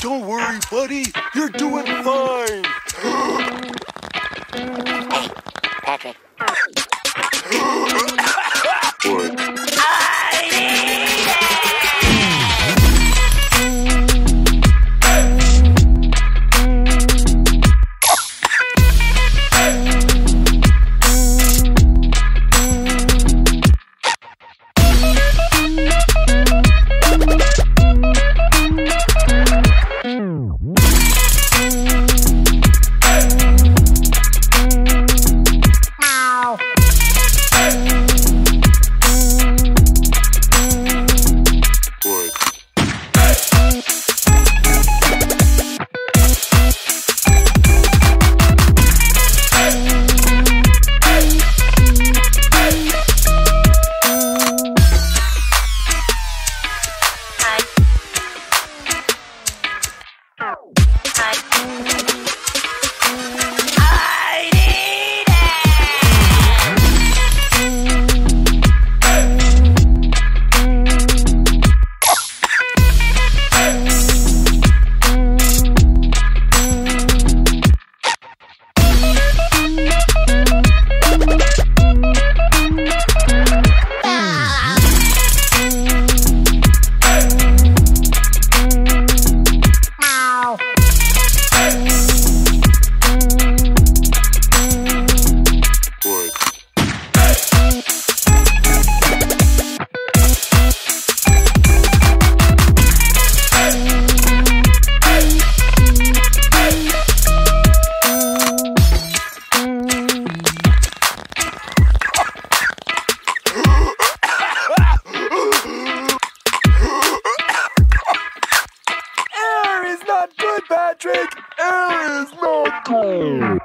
Don't worry, buddy. You're doing fine. Patrick. Is not good.